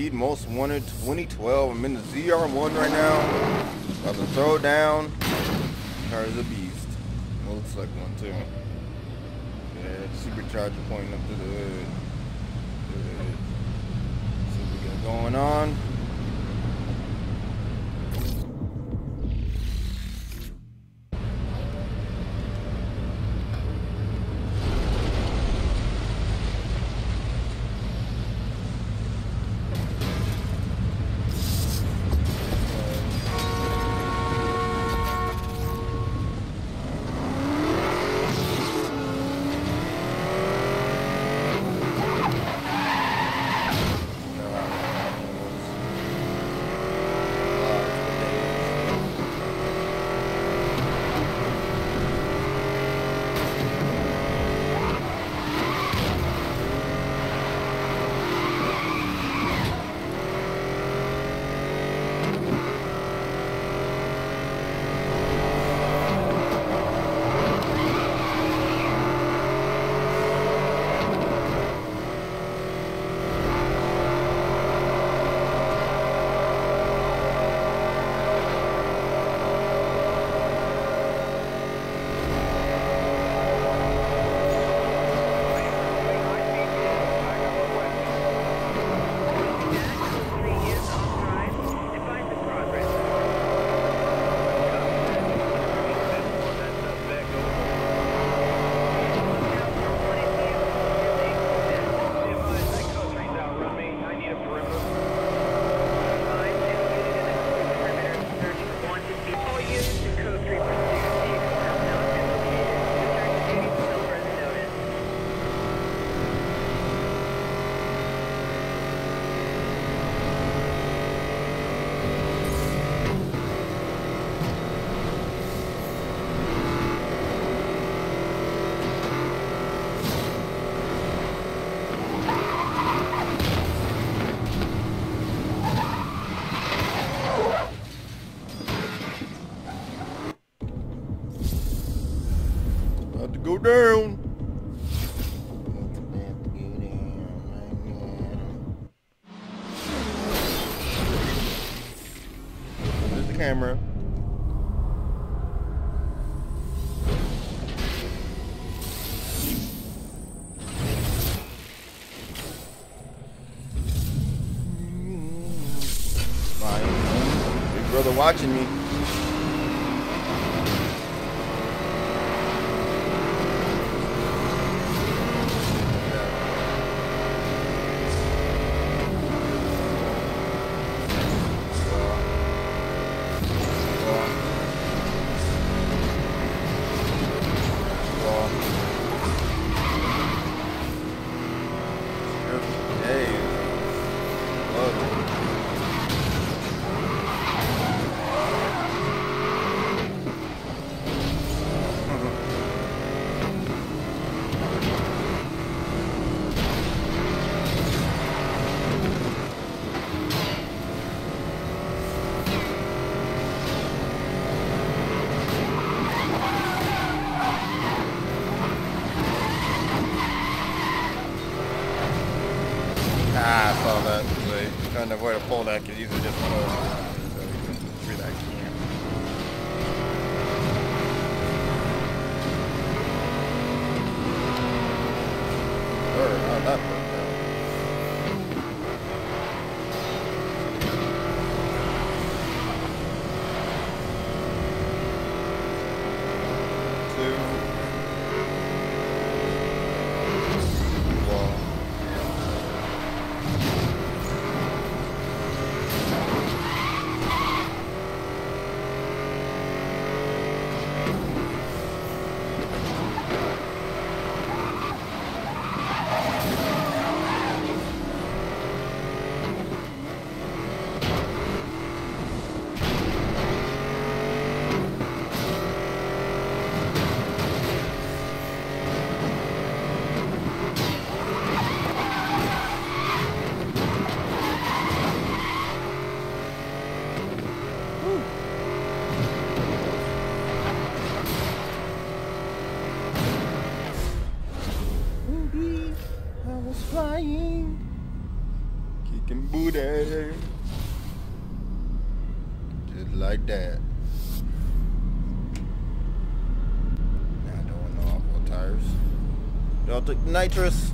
Speed Most Wanted 2012. I'm in the ZR1 right now. About to throw it down. Car is a beast. Well, looks like one too. Yeah, supercharger pointing up to the hood. See what we got going on. Watching me. Ah, I saw that. Like, pole that could easily just nitrous.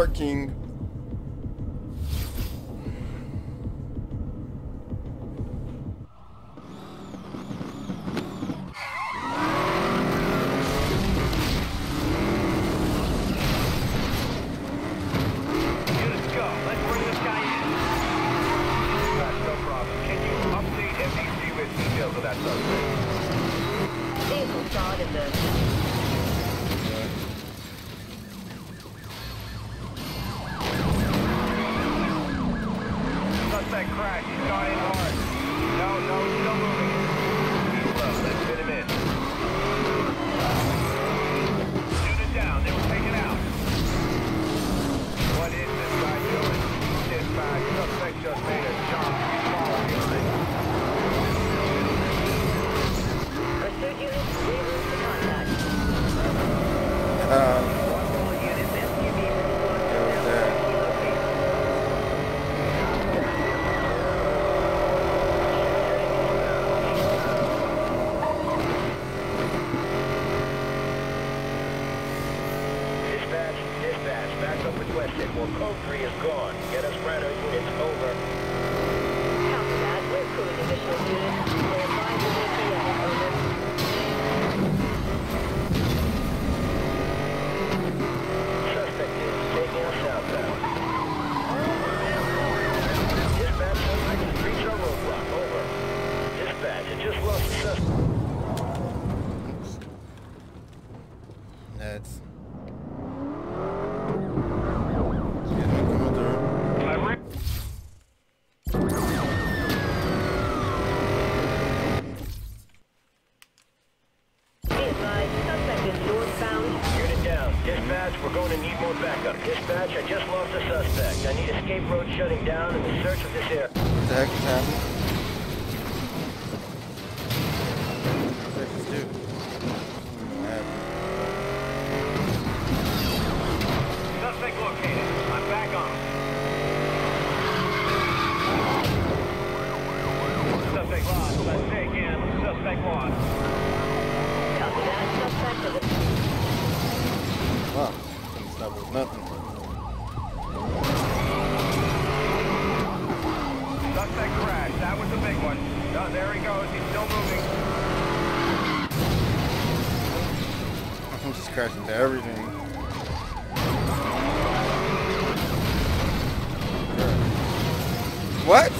working What?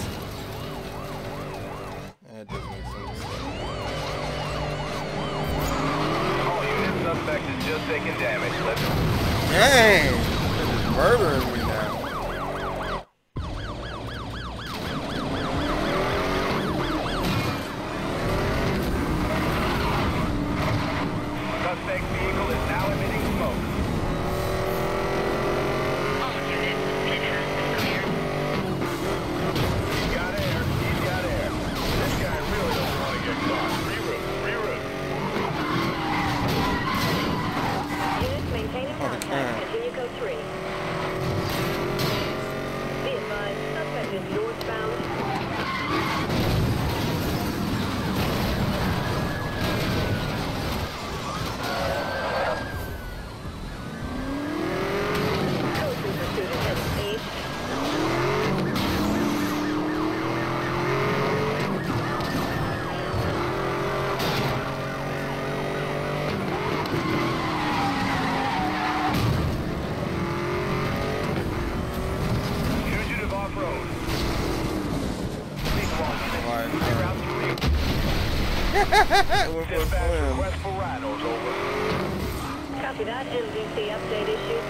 Dispatch, plan. request for Rhinos, over. Copy that. MDC update issued.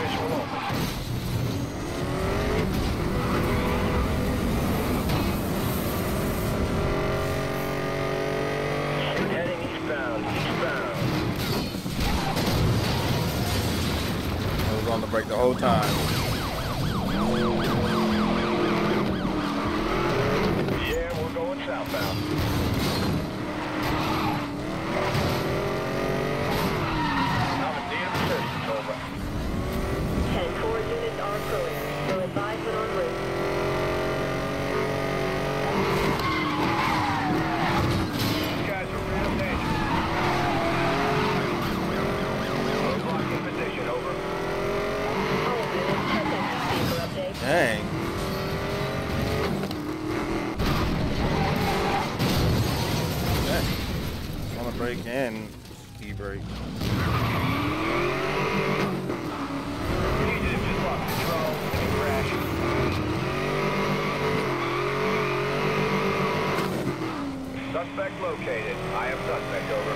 visual was on the break the whole time. Yeah, we're going southbound. I'm in need of assistance, over. 10-4 units are crewing. No advisement en route. These guys are real dangerous. Roadblock in position, over. All units, suspect vehicle update. Dang. Okay. On the break and crash. Suspect located. I am suspect, over.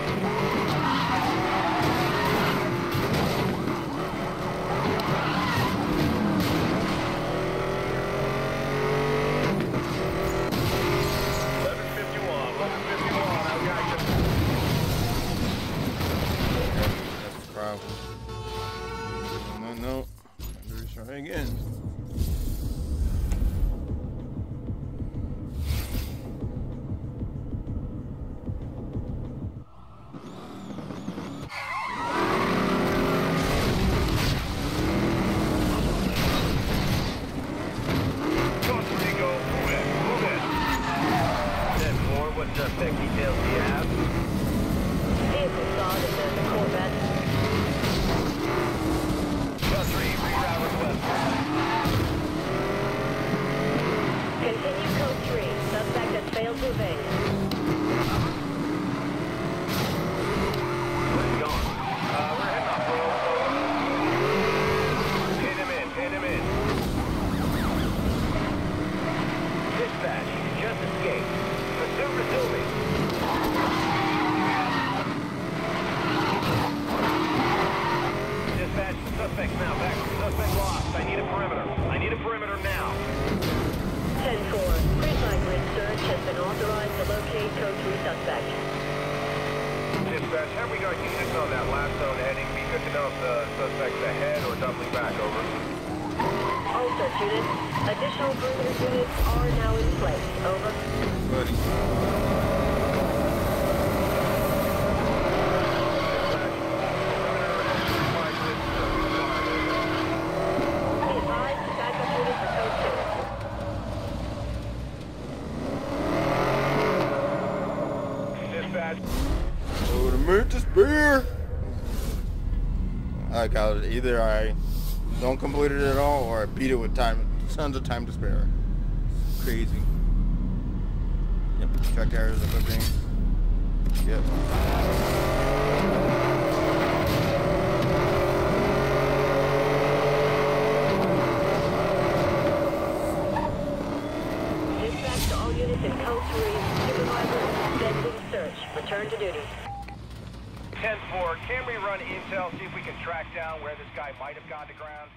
We on that last zone heading? Be good to know if the suspect's ahead or doubling back over. All search units. Additional perimeter units are now in place. Over. Buddy. Be advised, backup units for code 2. Dispatch, Oh, the meat to spear. I got it. Either I don't complete it at all, or I beat it with time, tons of time to spare. Crazy. Yep. Track errors of everything. Yep. Dispatch to all units in code 3. Supervisor, suspending search. Return to duty. 10-4, can we run intel, see if we can track down where this guy might have gone to ground?